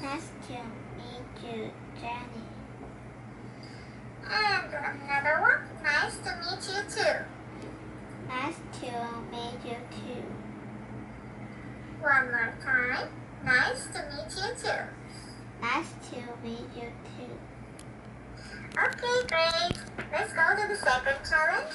Nice to meet you, Jenny. And another one. Nice to meet you too. Nice to meet you too. One more time. Nice to meet you too. Nice to meet you too. Okay, great. Let's go to the second challenge.